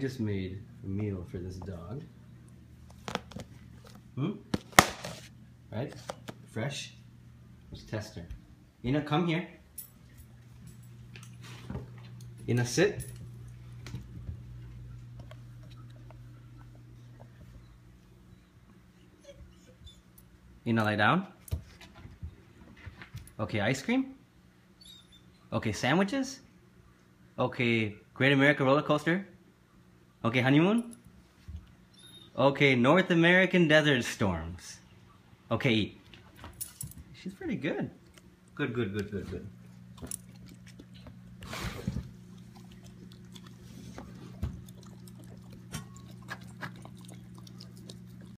just made a meal for this dog. Hmm? Right? Fresh? Let's test her. Ina, come here. Ina, sit. Ina, lie down. Okay, ice cream? Okay, sandwiches? Okay, Great American Roller Coaster? Okay, honeymoon? Okay, North American Desert Storms. Okay. She's pretty good. Good, good, good, good, good.